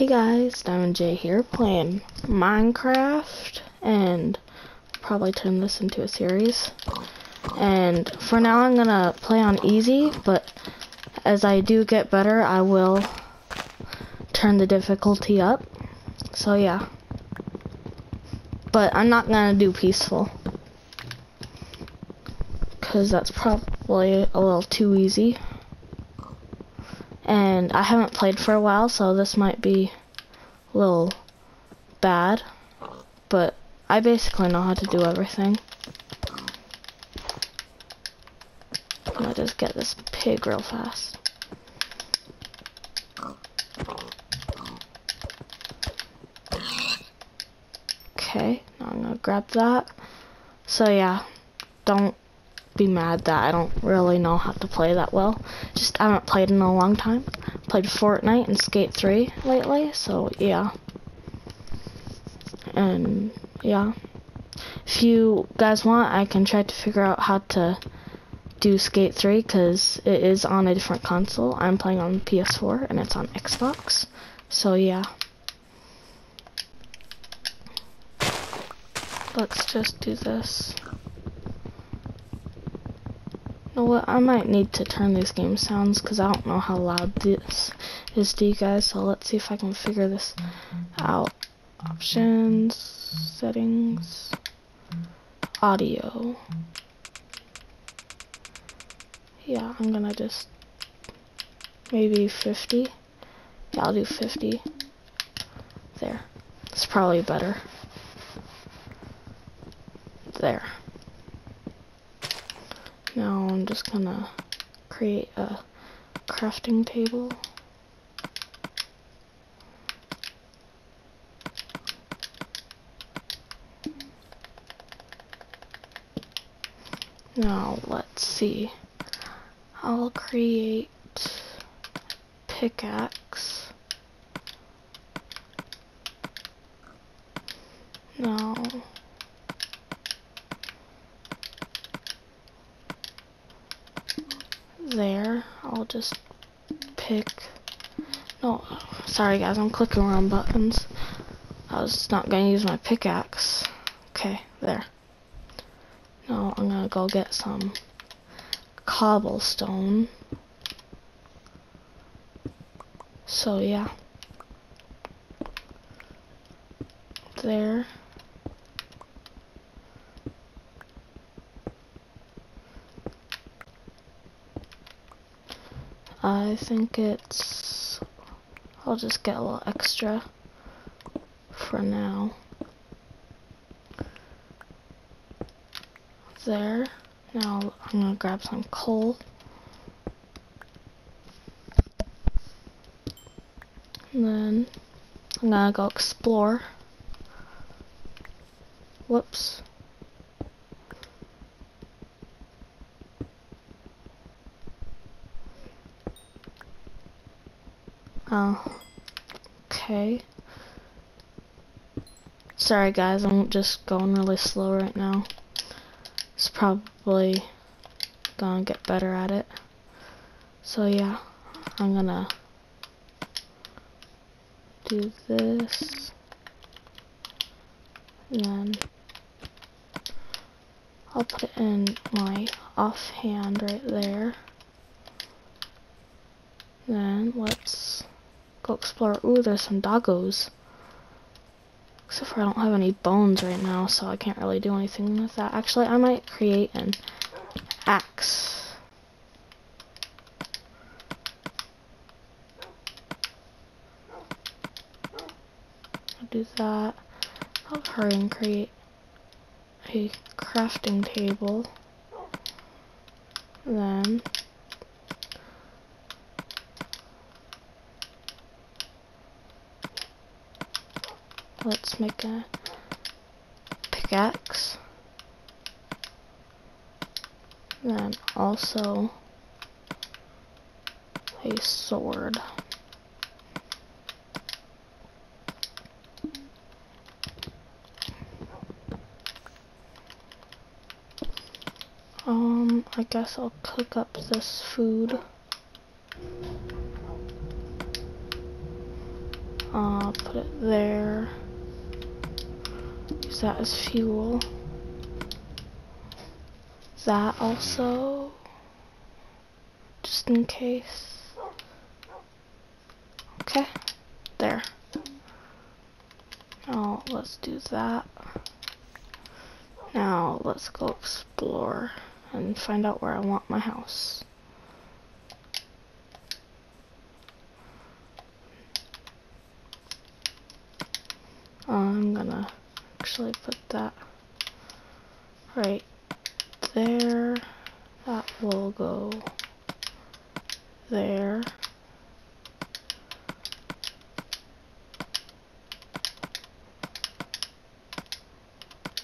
Hey guys, Diamond J here playing Minecraft and probably turn this into a series. And for now I'm gonna play on easy, but as I do get better I will turn the difficulty up. So yeah. But I'm not gonna do peaceful. Cause that's probably a little too easy and I haven't played for a while, so this might be a little bad, but I basically know how to do everything. I'm gonna just get this pig real fast. Okay, now I'm gonna grab that. So yeah, don't be mad that I don't really know how to play that well. Just I haven't played in a long time. Played Fortnite and Skate 3 lately, so yeah. And yeah. If you guys want, I can try to figure out how to do Skate 3 because it is on a different console. I'm playing on PS4 and it's on Xbox. So yeah. Let's just do this know what? I might need to turn these game sounds because I don't know how loud this is to you guys. So let's see if I can figure this out. Options, settings, audio. Yeah, I'm gonna just maybe 50. Yeah, I'll do 50. There. It's probably better. There. Now I'm just gonna create a crafting table. Now let's see. I'll create pickaxe. Now there. I'll just pick. No, sorry guys, I'm clicking wrong buttons. I was not going to use my pickaxe. Okay, there. Now I'm going to go get some cobblestone. So yeah. There. I think it's... I'll just get a little extra for now. There. Now I'm gonna grab some coal. And then I'm gonna go explore. Whoops. Okay. Sorry guys, I'm just going really slow right now. It's probably gonna get better at it. So yeah, I'm gonna do this. And then I'll put it in my offhand right there. Then let's go explore. Ooh, there's some doggos. Except for I don't have any bones right now, so I can't really do anything with that. Actually, I might create an axe. I'll do that. I'll hurry and create a crafting table. Then let's make a pickaxe. Then also a sword. Um, I guess I'll cook up this food. Uh, put it there. Use that as fuel. That also, just in case. Okay, there. Now let's do that. Now let's go explore and find out where I want my house. I'm gonna actually put that right there. That will go there.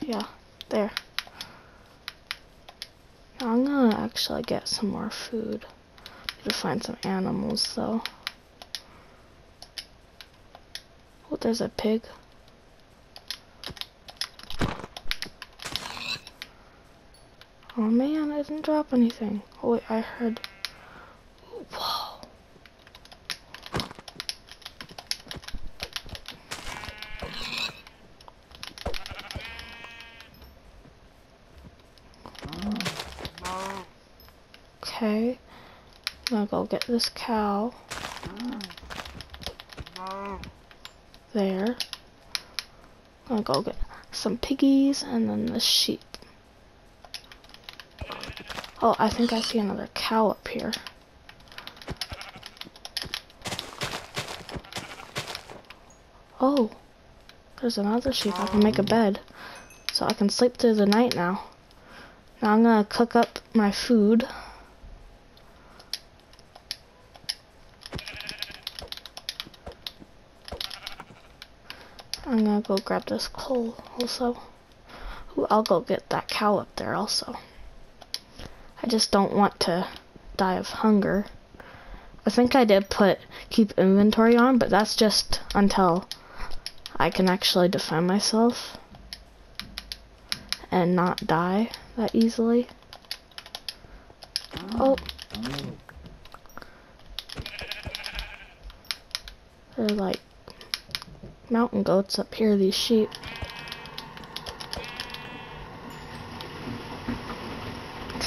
Yeah, there. Now I'm gonna actually get some more food. Need to find some animals though. Oh, there's a pig. Oh man, I didn't drop anything. Oh wait, I heard. Whoa. Okay. I'm gonna go get this cow. There. I'm gonna go get some piggies and then the sheep. Oh, I think I see another cow up here. Oh, there's another sheep. I can make a um. bed. So I can sleep through the night now. Now I'm gonna cook up my food. I'm gonna go grab this coal also. Ooh, I'll go get that cow up there also. I just don't want to die of hunger. I think I did put keep inventory on, but that's just until I can actually defend myself and not die that easily. Oh. They're like mountain goats up here, these sheep.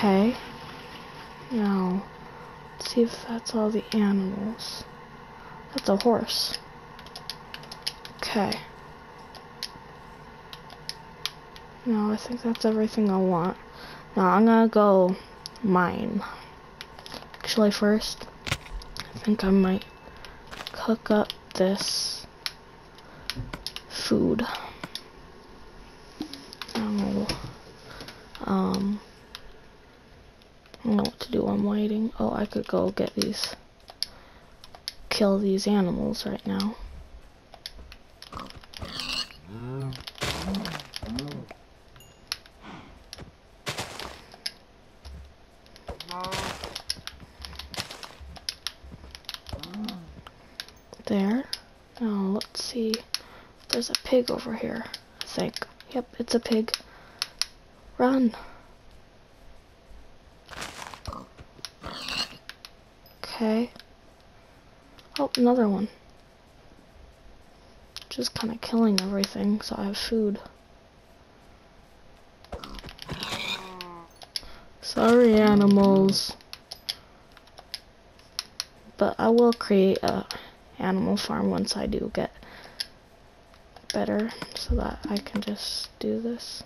Okay. Now, let's see if that's all the animals. That's a horse. Okay. No, I think that's everything I want. Now I'm gonna go mine. Actually, first, I think I might cook up this food. Now, um, I don't know what to do. I'm waiting. Oh, I could go get these, kill these animals right now. There. Now, let's see. There's a pig over here, I think. Yep, it's a pig. Run. Okay. Oh, another one. Just kind of killing everything so I have food. Sorry, animals. But I will create a animal farm once I do get better so that I can just do this.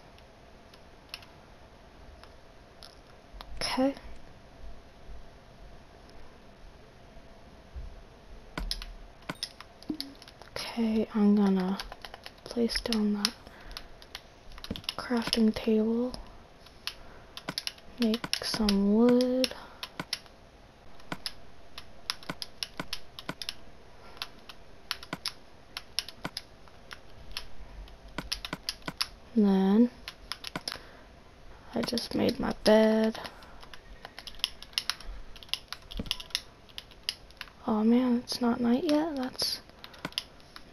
Okay. Okay, I'm gonna place down that crafting table, make some wood. And then I just made my bed. Oh man, it's not night yet. That's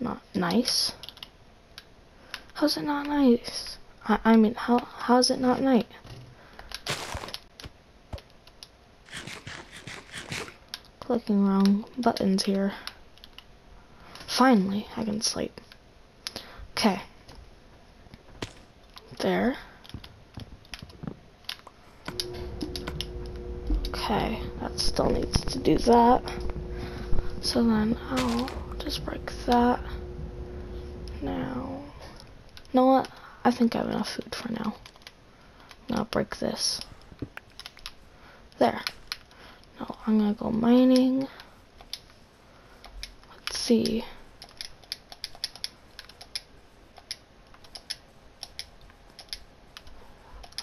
not nice. How's it not nice? I, I mean, how how's it not night? Clicking wrong buttons here. finally, I can sleep. Okay. There. Okay, that still needs to do that. So then I'll just break that. Now, you know what? I think I have enough food for now. Now break this. There. Now I'm gonna go mining. Let's see.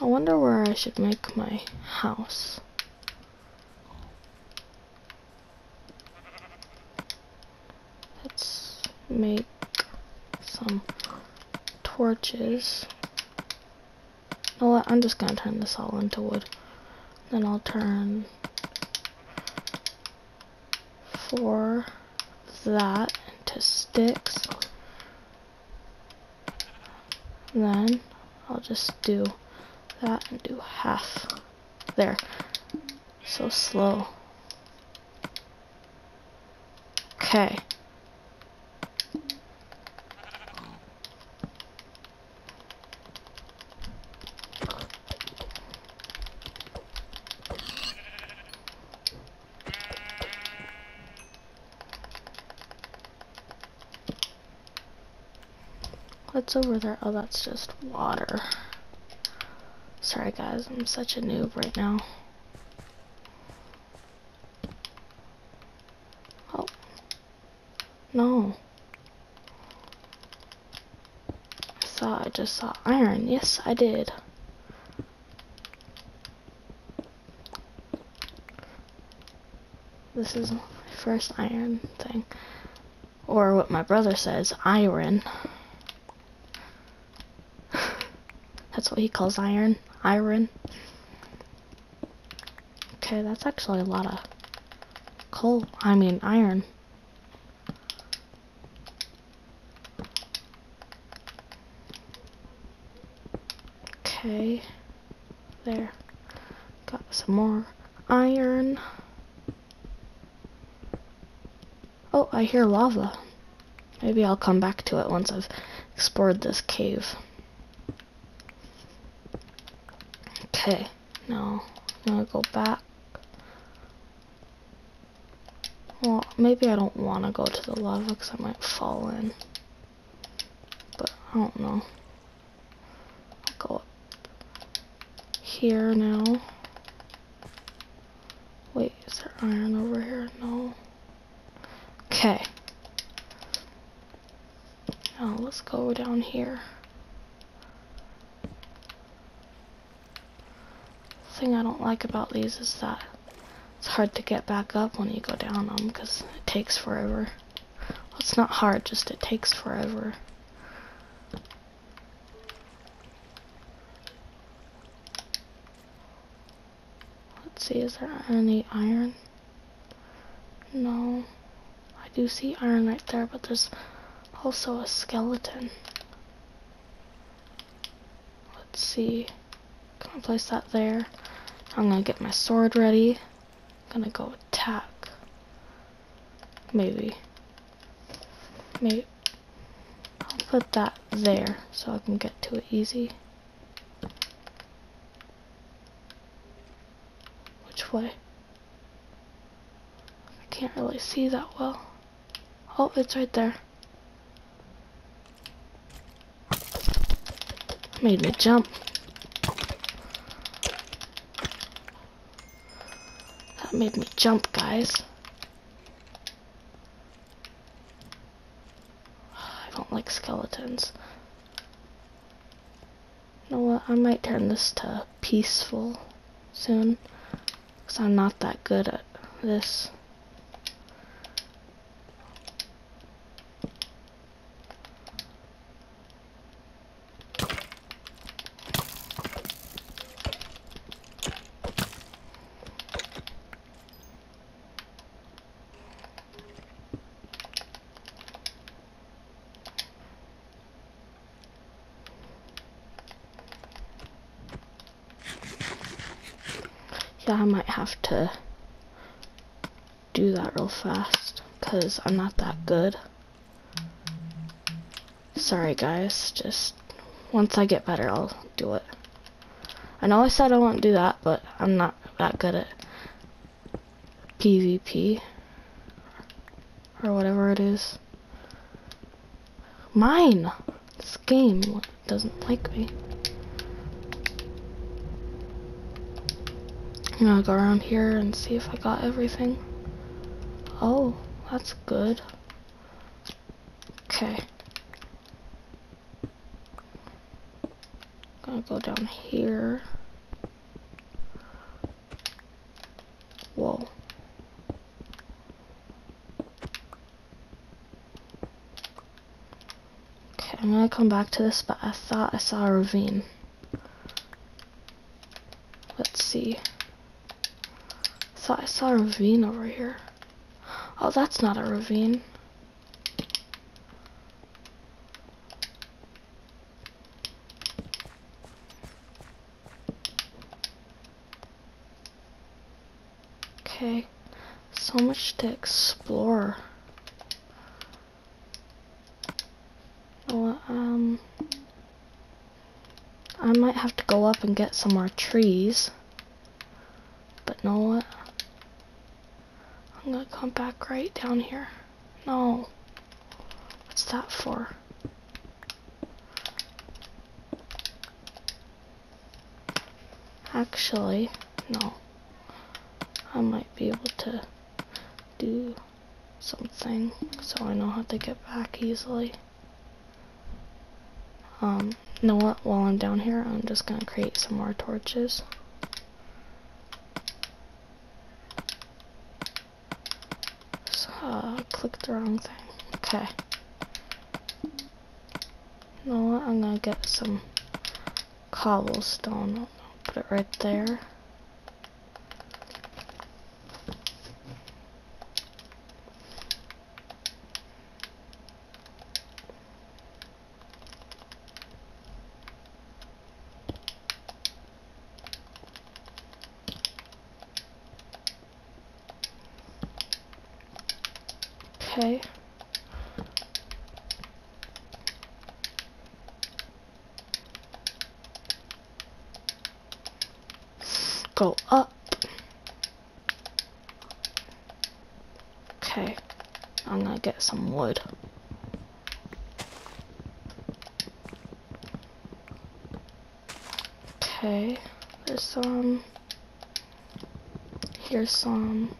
I wonder where I should make my house. Let's make some torches. You know what? I'm just gonna turn this all into wood. Then I'll turn four that into sticks. Then I'll just do that and do half. There. So slow. Okay. What's over there? Oh, that's just water. Sorry guys, I'm such a noob right now. Oh. No. I thought I just saw iron. Yes, I did. This is my first iron thing. Or what my brother says, iron. What he calls iron. Iron. Okay, that's actually a lot of coal. I mean, iron. Okay. There. Got some more iron. Oh, I hear lava. Maybe I'll come back to it once I've explored this cave. Okay, now I'm gonna go back. Well, maybe I don't want to go to the lava because I might fall in. But I don't know. I'll go up here now. Wait, is there iron over here? No. Okay. Now let's go down here. Thing I don't like about these is that it's hard to get back up when you go down them because it takes forever. Well, it's not hard, just it takes forever. Let's see, is there any iron? No. I do see iron right there, but there's also a skeleton. Let's see. Can I place that there? I'm gonna get my sword ready. I'm gonna go attack. Maybe. Maybe. I'll put that there so I can get to it easy. Which way? I can't really see that well. Oh, it's right there. Made me jump. Made me jump, guys. I don't like skeletons. You know what? I might turn this to peaceful soon. Because I'm not that good at this. Yeah, I might have to do that real fast because I'm not that good. Sorry guys, just once I get better I'll do it. I know I said I won't do that, but I'm not that good at PvP or whatever it is. Mine! This game doesn't like me. I'm gonna go around here and see if I got everything. Oh, that's good. Okay. Gonna go down here. Whoa. Okay, I'm gonna come back to this, but I thought I saw a ravine. Let's see. I thought I saw a ravine over here. Oh, that's not a ravine. Okay, so much to explore. Well, um, I might have to go up and get some more trees. But know what? I'm gonna come back right down here. No. What's that for? Actually, no. I might be able to do something so I know how to get back easily. Um, you know what? While I'm down here, I'm just gonna create some more torches. So, uh, clicked the wrong thing. Okay. You know what? I'm gonna get some cobblestone. I'll put it right there. Okay. Go up. Okay. I'm gonna get some wood. Okay. There's some. Here's some.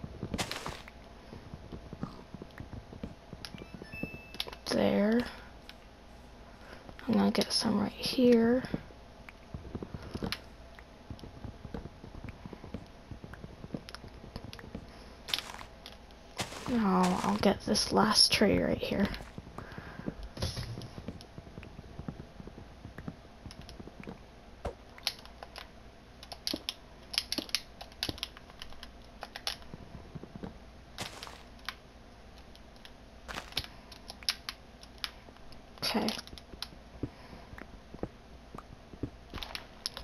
there. I'm gonna get some right here. Now I'll get this last tree right here. Okay.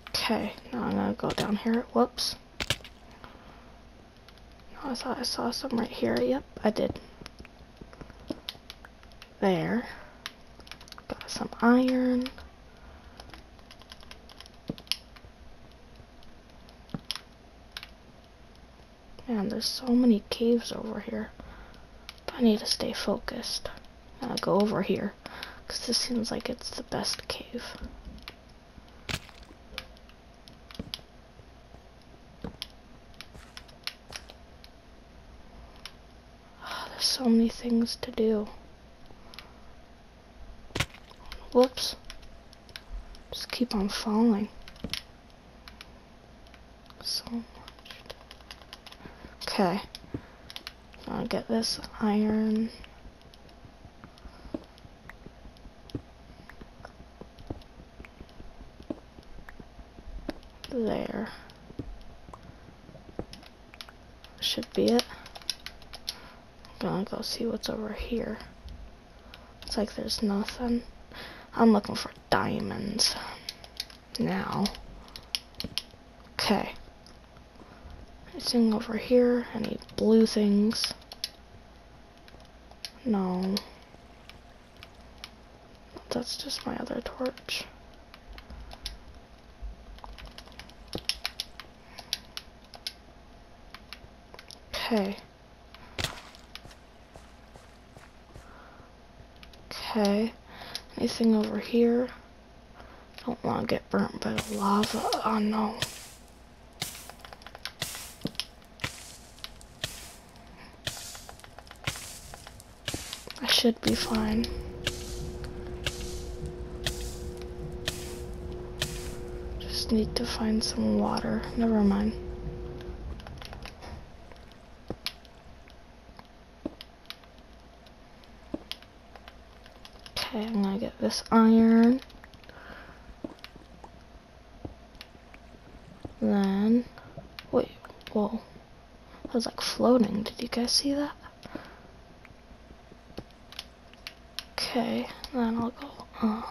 Okay, now I'm gonna go down here. Whoops. Oh, I thought I saw some right here. Yep, I did. There. Got some iron. Man, there's so many caves over here. I need to stay focused. I'll go over here. Because this seems like it's the best cave. Oh, there's so many things to do. Whoops. Just keep on falling. So much. Okay. I'll get this iron. there. Should be it. Gonna go see what's over here. It's like there's nothing. I'm looking for diamonds now. Okay. Anything over here? Any blue things? No. That's just my other torch. Okay. Anything over here? Don't want to get burnt by the lava. Oh no. I should be fine. Just need to find some water. Never mind. Okay, I'm gonna get this iron. Then, wait, whoa. That was like floating. Did you guys see that? Okay, then I'll go, uh,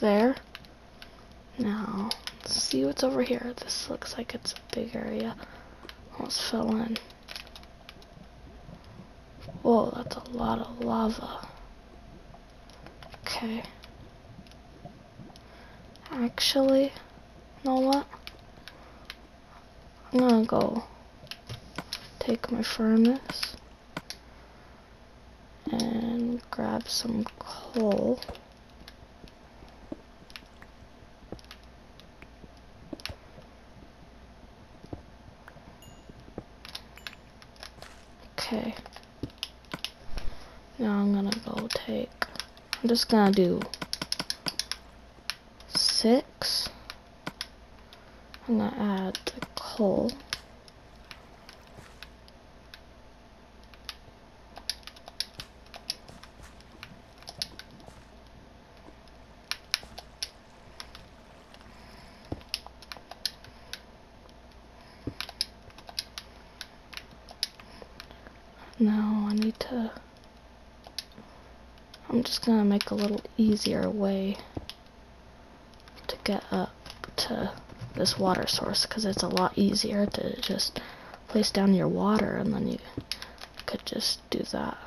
there. Now, let's see what's over here. This looks like it's a big area. Almost fell in. Whoa, that's a lot of lava. Okay. Actually, you know what? I'm gonna go take my furnace and grab some coal. Okay. Now I'm gonna go take, I'm just gonna do six. I'm gonna add the coal. Now I need to I'm just gonna make a little easier way to get up to this water source because it's a lot easier to just place down your water and then you could just do that.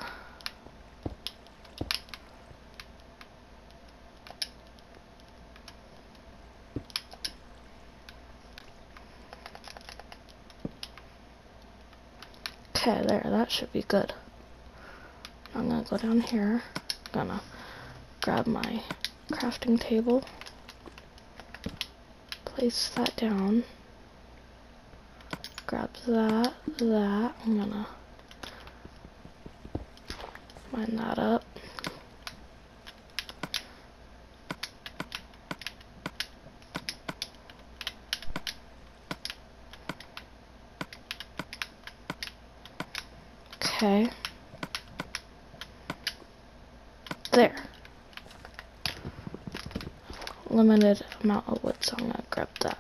Okay, there, that should be good. I'm gonna go down here, gonna grab my crafting table, place that down, grab that, that, I'm gonna line that up. Okay. There. Amount of wood, so I'm gonna grab that.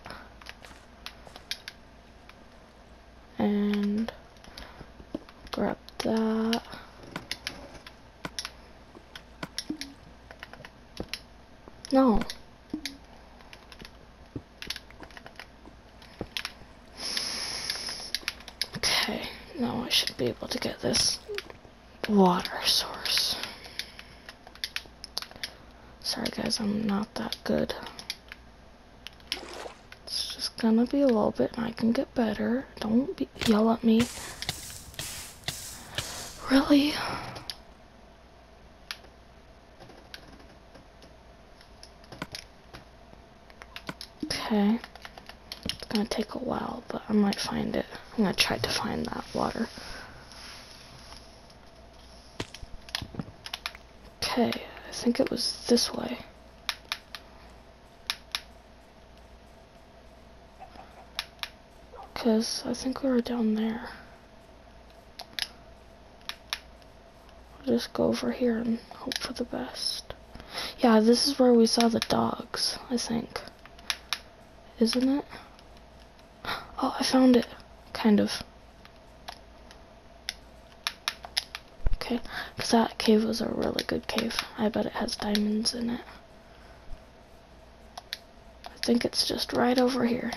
And grab that. No. Okay, now I should be able to get this water source. Sorry guys, I'm not that good. Gonna be a little bit and I can get better. Don't be yell at me. Really? Okay. It's gonna take a while, but I might find it. I'm gonna try to find that water. Okay, I think it was this way. Because I think we were down there. I'll just go over here and hope for the best. Yeah, this is where we saw the dogs, I think. Isn't it? Oh, I found it. Kind of. Okay, because that cave was a really good cave. I bet it has diamonds in it. I think it's just right over here.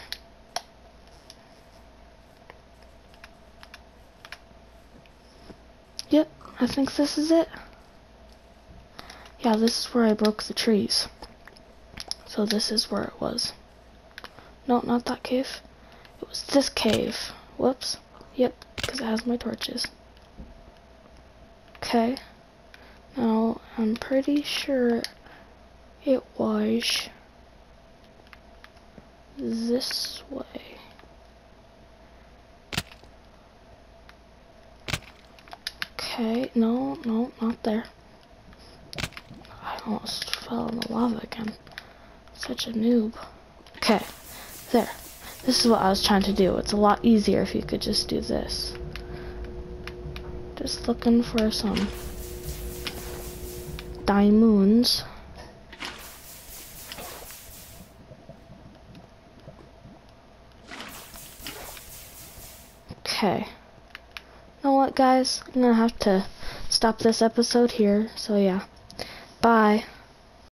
Yep, I think this is it. Yeah, this is where I broke the trees. So this is where it was. No, not that cave. It was this cave. Whoops. Yep, because it has my torches. Okay. Now, I'm pretty sure it was this way. Okay, no, no, not there. I almost fell in the lava again. Such a noob. Okay, there. This is what I was trying to do. It's a lot easier if you could just do this. Just looking for some diamonds. Okay. You know what, guys? I'm gonna have to stop this episode here. So, yeah. Bye.